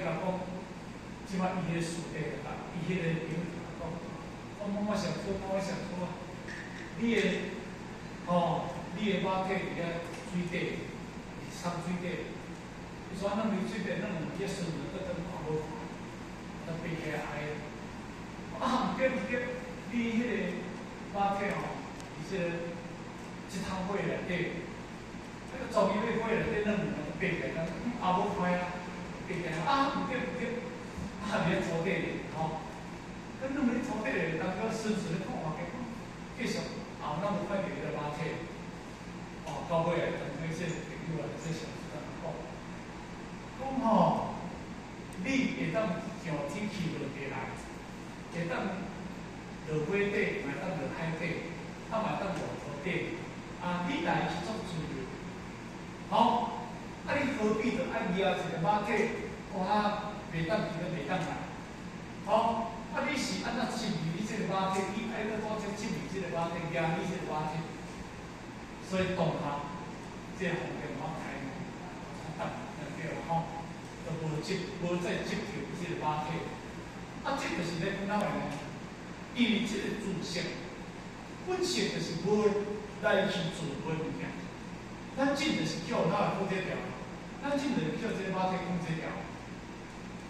甲讲，即摆伊迄个树地个搭，伊迄个朋友甲讲，我妈妈想说，妈妈想说，你的，吼，你的肉体伫遐水底，掺水底，伊说咱离水底咱两只孙子搁等看无看，都爬起来哀，啊，毋对毋对，你迄个肉体吼，伊说一汤火内底，迄个十二尾火内底，咱两个爬起来，咱也无快啊。啊，唔对唔对，啊，你咧土地咧，吼，跟弄咧土地咧，当个孙子咧看话嘅，继续后咱无快点咧拉车，哦，到尾来等那些朋友啊，这些小子讲，讲吼，你会当向天气落地来，会当落火底，买当落海底，啊，买当落土地，啊，你来是做自由，好。啊！你何必着爱捏一个马体，哇，袂当去，袂当来，好。啊！你是安怎证明你即个马体？你爱个多只饲你即个马体，养你即个马体。所以当下，即个红电话开，啊，对吼，都无接，无再接受即个马体。啊，这就是咧讲哪样呢？因为即个自性，本性就是无来去自无物件。咱进的是叫哪个控制条？咱进的叫这个马体控制条。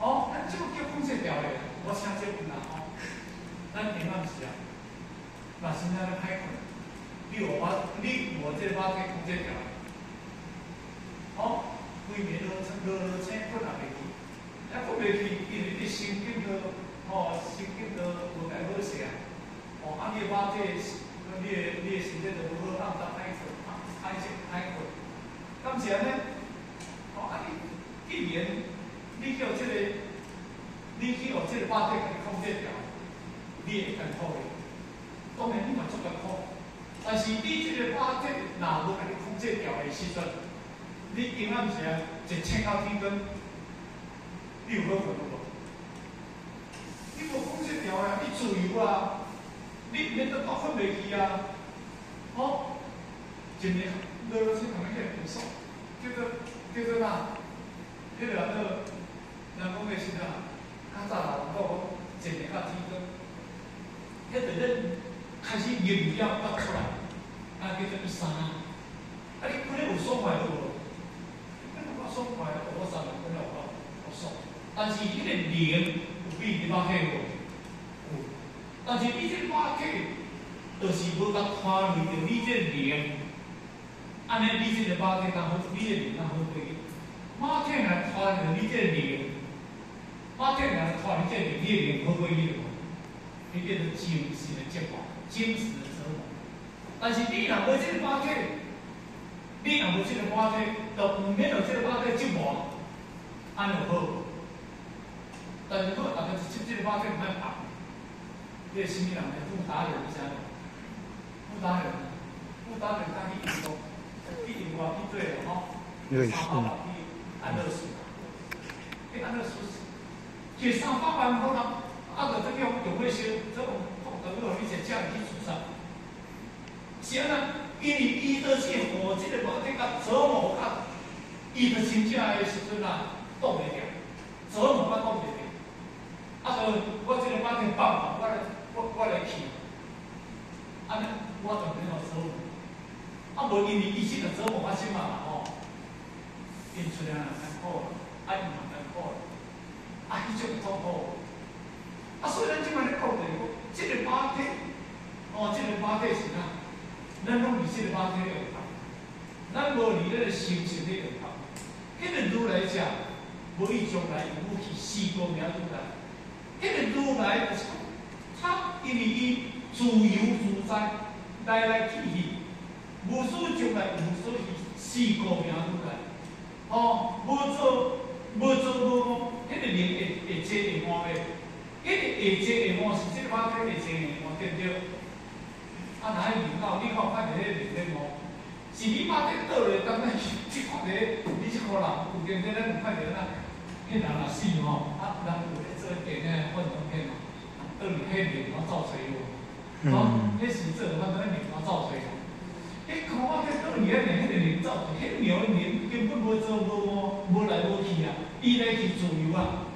哦，咱这个叫控制条嘞，我请这问啦吼。咱平常时啊，那现在咧歹困，你有把，你我这个马体控制条。好，规暝落落落醒困也袂去，一困袂去，因为你神经都，吼，神经都无解好势啊。哦，啊，你马体，你你身体就无好，当当歹困。安静安稳，咁是安尼，然你叫即个，你去学即个把体控制掉，你会更好诶。当然你嘛足艰苦，但是你即个把体若无甲你控制掉诶时阵，你今仔日啊一请到天光，你有好困无？你无控制掉啊，你自由啊，你免得倒困袂去啊，好。今年乐乐村可能也不少，这个这个呐，这个那个南方的是啊，较早啦，我讲今年较天光，迄个人开始营养发出来，啊叫做三，啊你可能有爽快无？可能我爽快，我三可能我我爽，但是迄个灵有比你马体无？有，但是你这马体，就是无甲看虑到你这灵。安尼，你这个马体当好，你这个当好对。马体来拖着你这个灵，马体来拖你这个灵，你的灵好过伊无？伊变成精神的折磨，精神的折磨。但是你若无这个马体，你若无这个马体，就毋免有这个马体折磨，安尼好。但是如果大家是这个马体唔爱拍，你个心里人会负打人，你知无？负打人，负打人当去运动。一定话去做了吼，三百万去安乐死，被安乐死，去三百万可能，啊个这用用那些这种等于你在家里去自杀，是安那，因为伊都是和这个无这个折磨啊，伊的真正的时阵啊，挡袂掉，折磨啊挡袂掉，啊个我这个半天放，我来我我来去，安尼我就没有折磨。啊，无因为医生就做无发生嘛吼，因出来也艰苦，啊伊嘛艰苦，啊迄种痛苦，啊所以咱即摆咧讲着讲，即个马体，哦，即个八体是哪？咱拢以即个马体来用，咱无以咱个心情来用。迄个愈来讲，无伊将来有去四个名愈来，迄个愈来就是他因为伊自由自在，来来去去。无所将来，无所以四个名出来，哦，无做无做无讲，迄个灵会会坐会满的，迄个会坐会满是即个马体会坐会满，对不对？啊，哪会灵到？你看看着迄个灵在满，是你马体倒咧，当咱去去看着，你即个人有见着咱有看着咱，迄人若死吼，啊，人有咧做电诶运动片哦，倒咧迄灵光照出去无？哦，迄是做反正灵光照出去。迄看我迄倒年诶，迄个人走，迄鸟年根本无做无无无来无去啊！伊来去自由啊，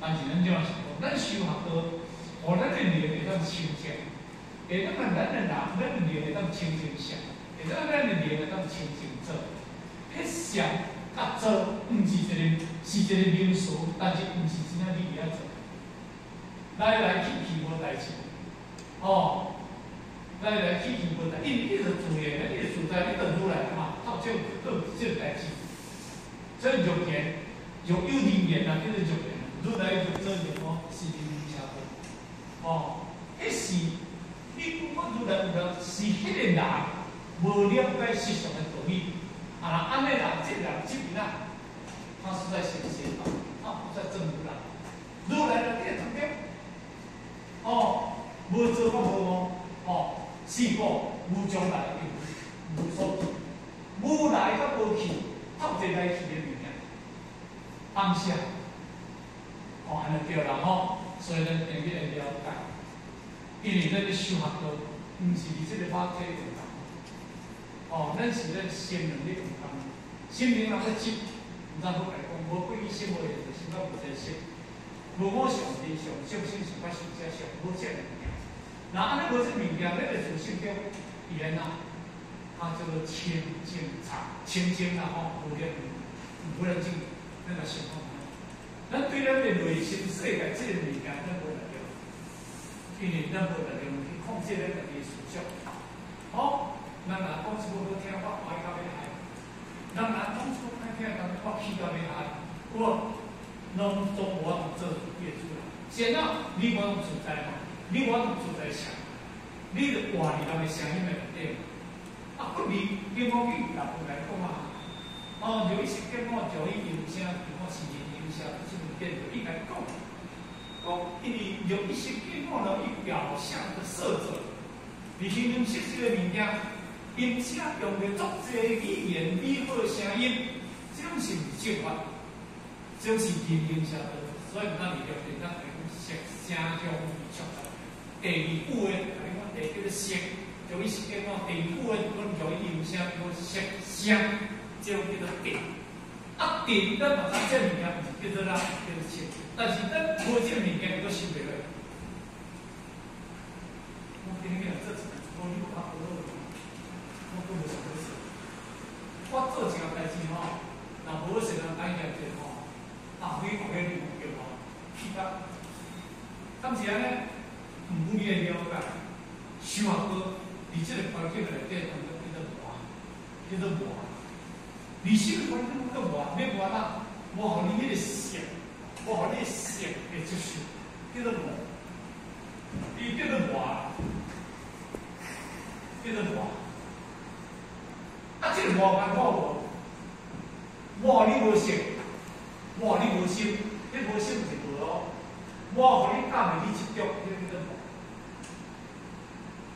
但是咱怎样想？咱修学道，互咱的灵会当清净，会当咱的人，咱的灵会当清净相，会当咱的灵会当清净做。迄相甲做，毋是一个，是一个名词，但是毋是真正你伫遐做。来来去去无代志，哦，来来去去无代，因为你是自然的，你是自在，你倒出来嘛，到这倒这代志，这肉田，有有灵验啊，叫做肉田，如来就做什么？是灵下道，哦，迄是，你如果如来有了，是迄个人无了解世上的道理，啊，安尼人这人这边啊，他是在显现道，他不在正路啦，如来的变成变。哦，无做法无误，哦，是果无将来有无所去，无来甲无去，透一来去的物件，当下，哦，安尼对啦吼，所以咱必须要了解，因为咱咧修学道，毋是伫即个法体上讲，哦，咱是咧心能力共同，心灵人咧执，毋知好来讲，无归于心无也，心到无在心。无我上天上，相信是发生者上无这物件。那安尼无这物件，那个自心中言啊，它叫做清净常，清净啊吼，无了无了净，那个情况。那对咱的内心世界这个物件，咱无能力，因为咱无能力去控制咱家己思想。好，咱若讲出好听话，爱到要害；咱若讲出歹听，咱话气到要害。我。拢总无法做业出来。先啊，你无存在吗？你无自在想，你着活伫咱个声音内底。啊，不离电风机大部来讲啊，哦，有一些电话就伊音声，电话是人音声，即种电就应该讲，讲因为有一些电话呢，伊表象的设置，你形容实际的物件，音声用的足济语言、美好声音，这种是唔正法。就是天经下道，所以咱利用电咱来讲色声香味触。第二步的，甲你讲第叫做色，就伊是讲第二步的，阮就伊音声叫色香，这种叫做电。啊电，咱马上这物件毋是叫做咱叫做色，但是咱无这物件，伊都收袂落。我今日做一个，我你看好多，我根本想不起。我做一件代志吼，若无时人改业者吼。啊，非学个你叫吼，其他，但是安尼，你会了解，修学过，伫即个环境内底，叫做叫做磨，叫做磨。你心个环境叫磨，要磨哪？磨互你迄个色，磨互你色会接受，叫做磨。伊叫做磨，叫做磨。啊，这个磨法好无？磨你无色。我你无心，你无心是无哦。我互你教你去接，你叫做无。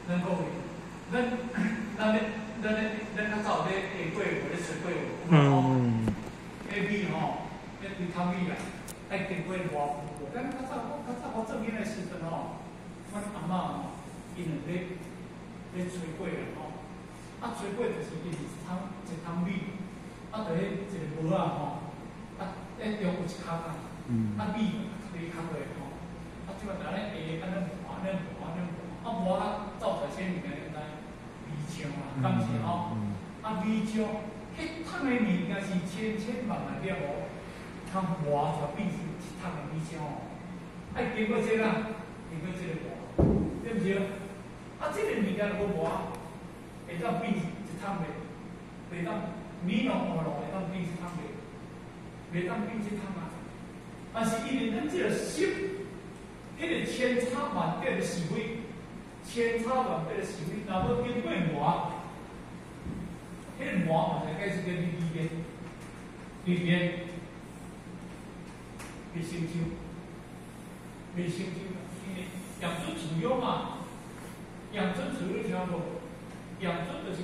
咱讲位，咱咱咧咱咧咱较早咧下过或者吹过有无？下米吼，下米汤米啊，爱经过磨。咱较早我较早我做面的时阵吼，阮阿嬷吼，因两咧咧吹过啊吼，啊吹过就是伊是汤一汤米，啊就迄一个锅啊吼。哎，用有一卡啊，啊米推卡落吼，啊即个咱咧下安尼磨，安尼磨，安尼磨，啊磨啊造出来物件应该米浆啊，敢是吼？啊米浆，迄桶的物件是千千万万了哦，它磨出来变成一桶的米浆哦，啊经过这啦，经过这个磨，对毋对？啊这个物件无磨，会当变一桶的，会当米弄磨落会当变一桶的。袂当变质汤啊！但是因为咱这个心，迄个千差万别的是非，千差万别的是非，若要经过磨，迄个磨嘛才开始跟你里边，里边，未成就，未成就，因为养尊处优嘛，养尊处优听无？养尊就是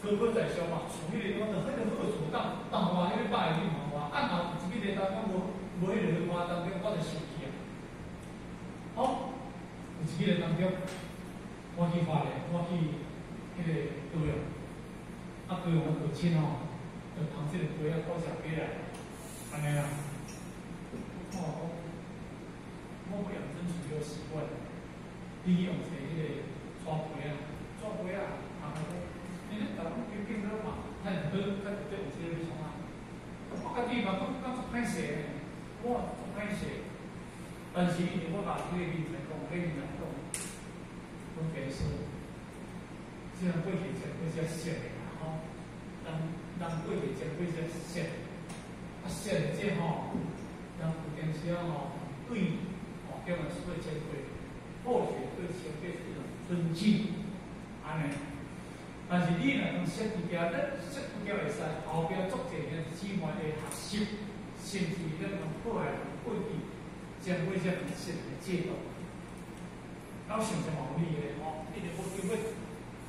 哥哥在小嘛，从那个地方很多很多从打打完那个白的毛啊，按打这个地方看我没人的话，当天我在休起啊。好，我一个地当掉，我去发嘞，我去那个都有，阿哥我母亲哦，就旁边的都要搞小鬼来，安尼啊，哦，我不养成主要习惯，第一养成那个。但是因为我把这个人才讲，这个人讲，我解释，这样过去才比较实的吼，人人过去才比较实，啊实的这吼，人有阵时啊吼，对，哦，叫人说前辈，或许对前辈是一种尊敬，安尼。但是你若讲设计家，咱设计家会。使后边做这个姊妹的学习，甚至咱讲过来过去，将会这样设计制度，老想是毛理的吼，一直不经过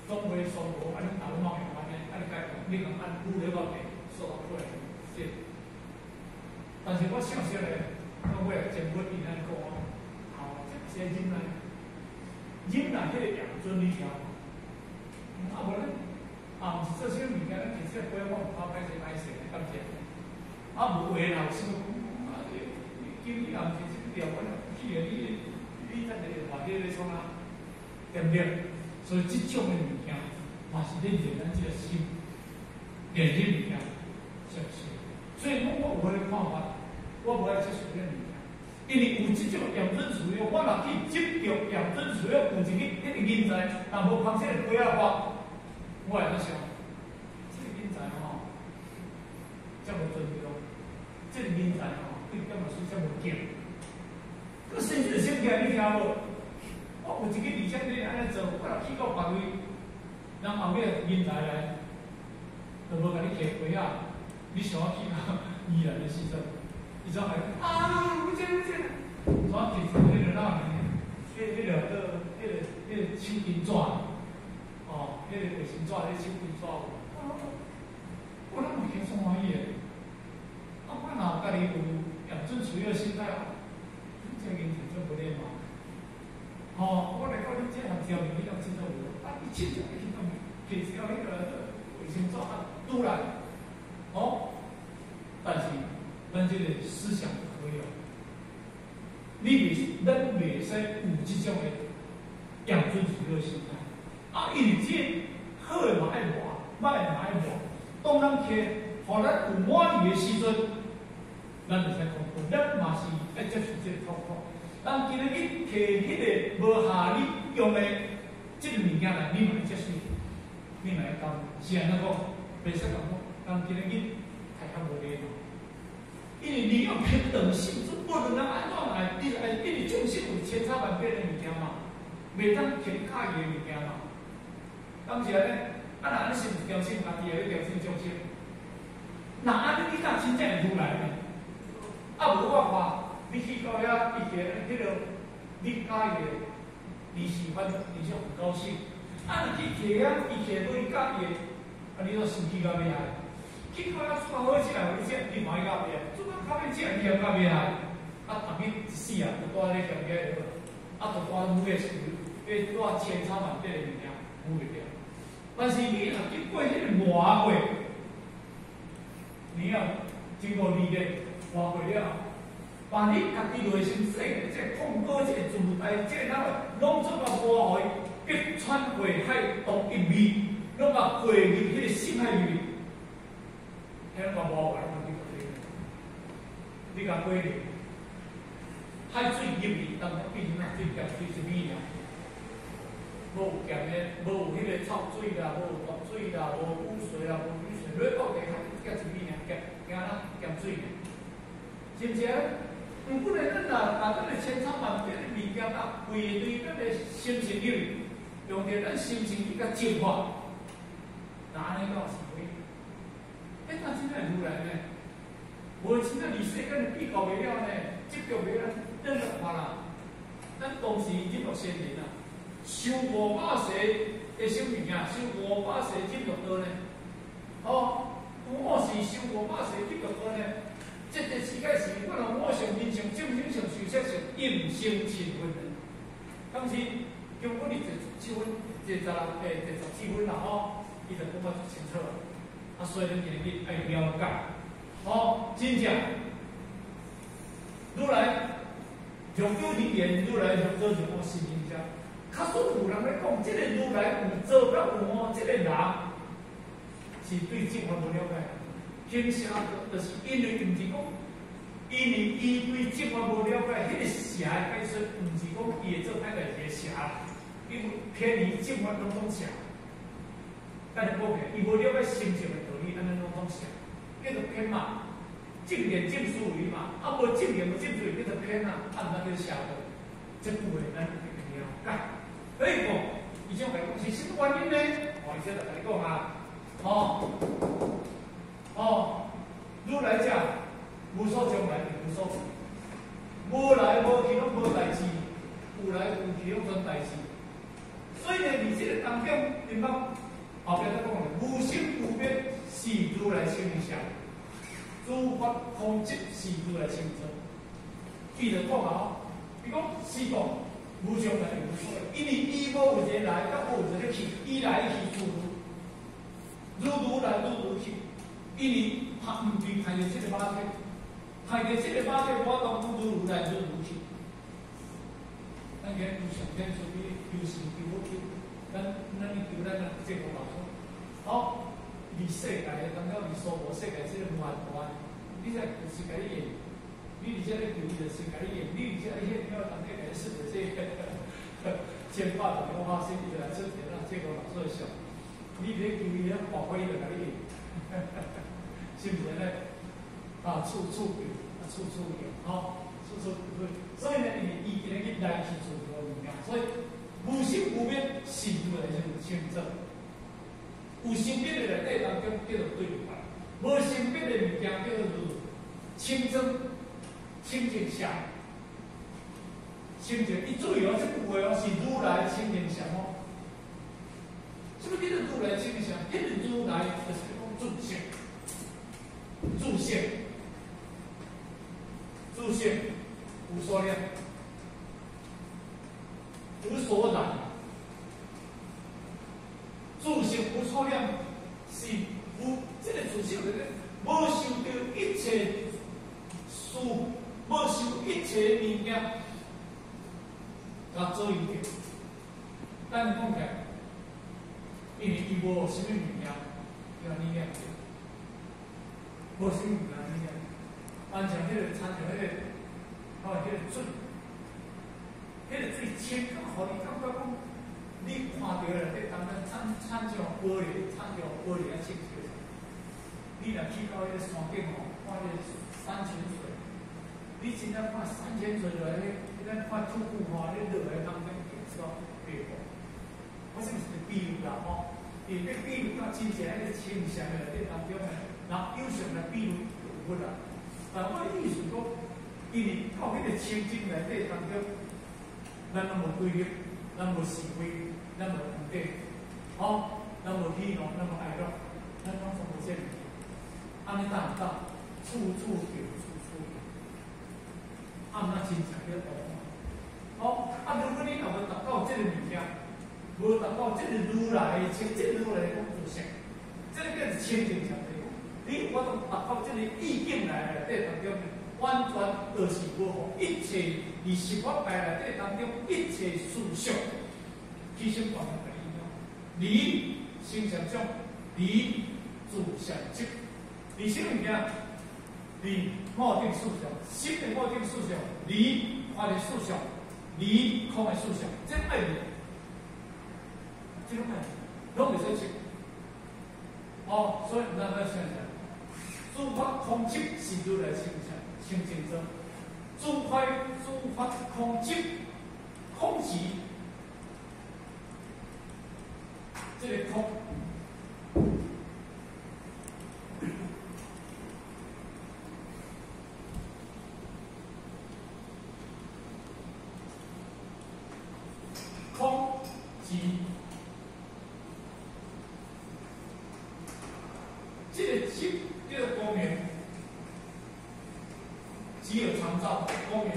中规中矩，安尼大路方面安尼，安尼解你讲按物流方面说过来，这。但是我想说咧，我会真不伊安尼讲，好，这些人来，人来迄个养尊你条。啊，无咧，啊，毋是做些物件，咱其实规划好歹势歹势，感觉。啊，无话啦，有想啊，你今日也毋是即条，我了，去个你你等下话题咧创啊，对不对？所以即种的物件，嘛是恁人咱即个心，练这物件，是不是？所以我我有我的看法，我无爱接受这物件，因为有即种养尊处优，我若去接着养尊处优，有一个一个人才，但无靠这个规划法。我来想，这个人才吼，这么尊重，这个人才，对干嘛说这么敬？个甚至想起来你听无？我有一个理想你安尼做，我若去到别位，人后尾人才来，都无甲你客气啊！你想要去到宜兰的时阵，伊怎来？啊，不见不见！怎其实迄个哪呢？迄、迄个、个、迄个、迄个手巾纸。哦，迄个卫生纸，迄个手巾纸，我那么轻松欢喜的。啊，我若家己有养尊处优心态，这人就做不了嘛。哦，我来到你这项条面，你讲清楚无？啊，你清楚一听到没？其实要迄个卫生纸啊，都来。哦，但是咱这个思想可以哦，你袂，咱袂使有即种的养尊处优心态。啊，因为这好的嘛爱活，歹的嘛爱活。当咱去，互咱有满意的时阵，咱就使痛苦。咱嘛是爱接受这个痛苦。咱今日去摕迄个无下你用的这个物件来，你嘛接受，你嘛会甘。是安怎讲？袂使讲，咱今日去太较无礼貌。因为你要平等性，不能让安怎来？你爱因为种性有千差万别的物件嘛，袂当偏假的物件嘛。当时咧，啊，那安尼是调心，家己也要调心重心。那安尼你敢真正会出来呢？啊，无办法，你去到遐一个迄个你家的理事官，你就很高兴。啊，你去摕遐伊摕到你家的，啊，你都生气到尾来。去到遐做好食，而且你买到边，做到咖啡店甜到尾来。啊，后面一死啊，就住咧上边个，啊，就住每个时，迄住千差万别的物件，唔袂掉。但是你若经过迄个磨过，你要经过历练磨过了，把你家己内心这这痛苦这个状态，这那个拢做到磨开，一穿过海同一味，拢把过入迄个心海里，迄个磨完了你可以，你讲过哩，海水入去，当然变成水咸水是味了。无咸的，无有迄个臭水啦，无有浊水啦，无污水啦，无雨水，你到底还加一米尔咸，惊咱咸水呢？是不是啊？毋过咧，咱若把咱个千差万别的物件啊，归对咱个心情里，用着咱心情去甲净化，那安尼倒是可以。哎，但真正如来呢？无真正离世间比较袂了呢，执着袂了，真个话啦，咱当时日落先人啊。修五百世的小物件，修五百世进入多呢？哦，我是修五百世进入多呢？这个世界是我若我上人上正经上事实上应生七分的。当时中国哩就七分，就十诶，就十七分啦吼，伊就讲得清楚了。啊，所以咱今日爱了解，哦，真正，如来上究人言，如来上究是我心灵者。较舒服，人咧讲，即个如来有做了有即个人是对正法无了解，天下就是因为毋是讲因为伊对即个无了解，迄个邪解说，毋是讲伊会做歹代志邪，因为偏离即个拢讲邪。但是讲起，伊无了解心情诶道理，安尼拢讲邪，叫做偏嘛。正言正思维嘛，啊无正言无正思维，叫做偏啊，啊毋通叫邪道。即句话咱一定要解。所以讲，伊种来讲是什么原因呢？我先来甲你讲啊，哦，哦，如来讲，无所将来，无所无来无去拢无代志，有来有去拢存代志。所以呢，伫即个当中，点讲？后边再讲咧，无生无灭是如来心相，诸法空寂是如来心中。记得讲啊，比讲是讲无常来无所，因为伊无有一个来，甲无有一个去，伊来去如如，如如来如如去。因为他毋是看着即个马体，看着即个马体，我当如如来如如去。咱讲有上天所以有时有无去，那那你求咱这个老师。好，你世界的感觉，你说我世界这个无限无限，你在是家己演，你而且咧求伊就是家己演，你而且咧要当个人事的这个千百种花心，你就来出钱啦，这个老师想，你咧求伊咧发挥就家己演。是不是呢？啊，处处有，啊，处处有，好，处处有。所以呢，伊伊今日去来去做个物件，所以无心无灭，心出来就是清净。有性别的内底当中叫做对法，无性别的物件叫做清真、清净相。清净，伊注意哦，这句话哦是如来清净相哦。什么叫做如来清净相？叫做如来就是讲自性。住性，住性无所量，无所染。住性无所量，是无这个住性的，无受到一切事，无受一切物件，甲做一点。但讲起，因为伊无什么物件，叫你念。无什物件物件，完全迄个参像迄个，哦，迄个水，迄个水清，咁互你感觉讲，你看到了，这当中参参像玻璃，参像玻璃啊清澈。你若去到迄个山顶吼，看迄个山泉水，你真正看山泉水落来咧，咱看瀑布吼，你落来当中颜色变化。我是是比如啦吼，伊咧比如讲，真正迄个清香的咧当中咧。那有上来比如有不啦？但我的意思讲，因为靠迄个清净内底当中，咱那么对立，那么是非，那么不对，好，咱无喜怒，那么哀乐，咱拢从无这里。安尼当当，处处有，处处有。啊，那真正叫道。好，啊，如果你若无达到这个物件，无达到这个愈来清净愈来的工作性，这个叫是清净相。你我从达到这个意境来来底当中，完全就是无好，一切你生活来来底当中，一切事相，其实讲的一样。离心相相，离自相即。离什么物件？离末定事相，心的末定事相，离法的事相，离空的事相，真爱离，真爱离，拢袂使切。哦，所以咱要想想。诸法空气是如来清清清净者，诸法诸法空气，空气，这个，空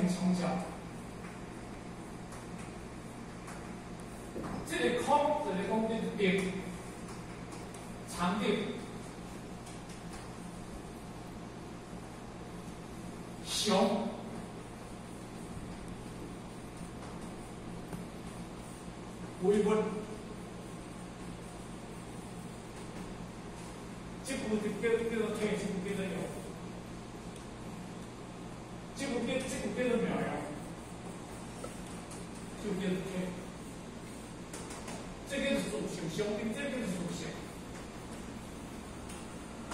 从小，这里空，这里空就是定，长定，微温，这部就叫叫做天，这部叫做有。叫这个叫做苗苗，就叫这，这个是祖先兄弟，这个是祖先，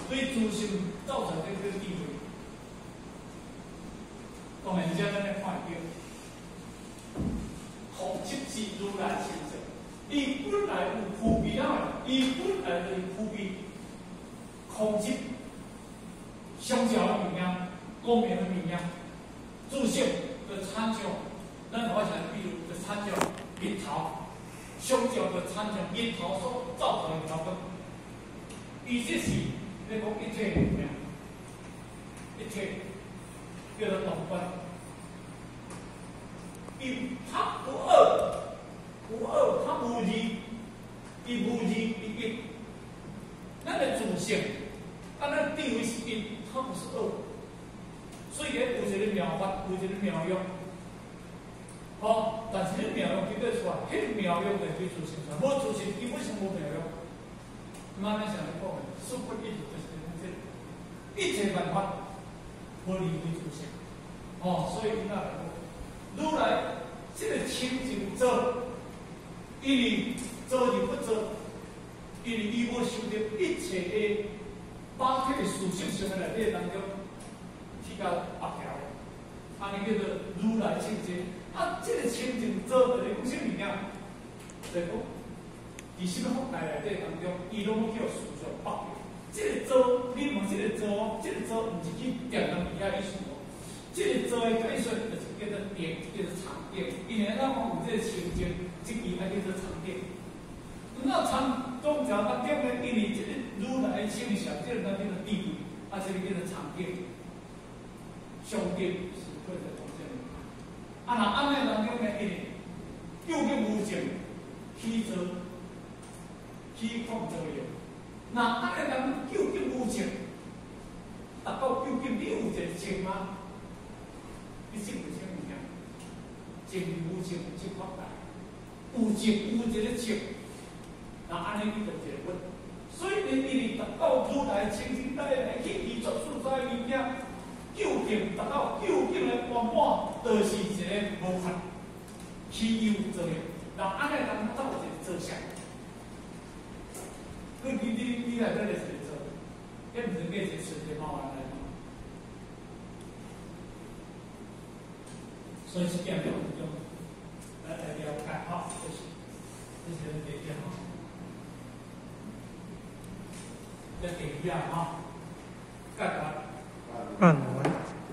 所以祖先造成这个地位。当然，现在在看见，孔如来先生，伊本来有苦逼啊，伊本来就有苦逼，孔七相交的名扬，公明的名扬，祖先的参照，咱好像比如的参照蜜桃，相交的参照蜜桃所造成的条根，伊这是那个一切名扬，一切。叫做动观，伊它不二，不二，它无二，伊无二伊一，咱的祖先，啊，咱地位是一，它不是二，所以咧有一个妙法，有一个妙用，好，但是迄妙用叫得出来，迄妙用的去祖先出来，无祖先基本上无妙用。慢慢想来讲，说不一就是这，一切办法。无离为出现，哦，所以因那如来这个清净者，因为做就不做，因为伊无受到一切的八体的属性上面来底当中，去甲压条，安尼叫做如来清净。啊，这个清净者就是讲什么件？就讲，伫什么福台内底当中，伊拢叫属性八条。这个做，你问这个做，这个做毋是去点人底下意思哦。这个做的解说就是叫做点，叫做长点。因为咱讲有这个情节，这句还叫做长点。那长宗教当中呢，因为这个如来形象，这个当中的地位，啊，这个叫做长点。上点是或者中间。啊，那安尼当中呢，因为，起做，起创作用。那安尼人究竟有情？达到究竟你有一个情吗？你信不信物件？情无情即发大，有情有一个情，那安尼你就结婚。所以你你达到如来清净带来去伊作所在物件，究竟达到究竟的圆满，都是一个无限起有作用。那安尼人到一个做相。你你你你来这里谁做？也不是那些世界好玩的嘛。所以是这样用用来来了解哈，这是这是第一哈。再第一哈，干啥？干完。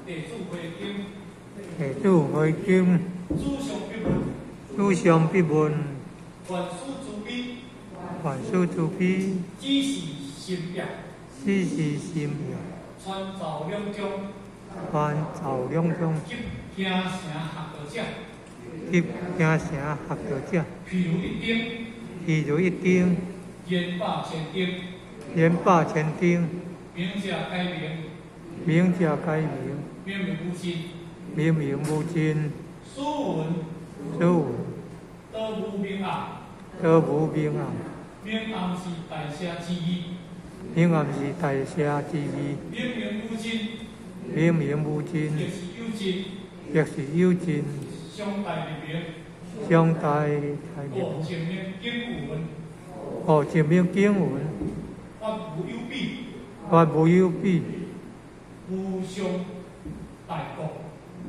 地主会经。地主会经。祖上必问。祖上必问。凡事诸悲。凡事诸悲。只是心病。只是心病。传造两中。传造两中。急惊声合道者。急惊声合道者。譬如一丁。譬如一丁。言百千丁。言百千丁。名者改名。名者改名。名名无尽。名名无尽。书文。书文。都无名啊。都无名啊。名暗是大社之一。名暗是大社之意。名名无尽。名名无尽。亦是有尽。亦是有尽。相待名。相待名。哦，前面经文。哦，前面经文。法无有比。法无有比。无相大国。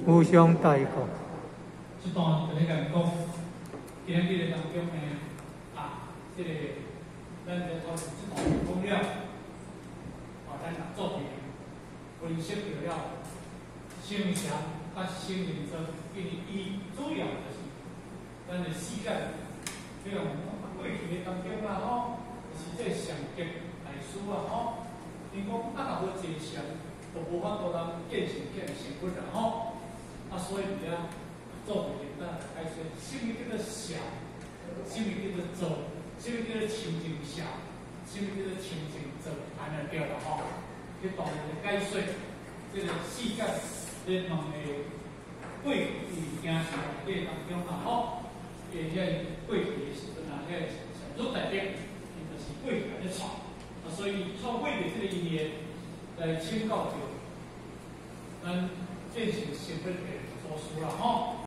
无相大国。这段就咧讲，今日当中呢。这个，咱就讨论这段讲了，啊，咱来作品分析了了，形象甲心灵中，因为伊主要就是咱的世界，比如过去的当中啊，吼，是这上级大师啊，吼，因讲啊，若无真相，就无法度通见成见成不了，吼，啊，所以呢，作品咱开始什么叫做想，什么叫做做。什么叫做清净下？什么叫做清净者？安尼对了吼，去当然解说这个世界这两个过去物件是内底当中啊吼，诶，遐过去的时阵啊，遐上主代表，伊就是过去来创，啊，所以创过去这个语言来请教着咱践行行分给说书了哈。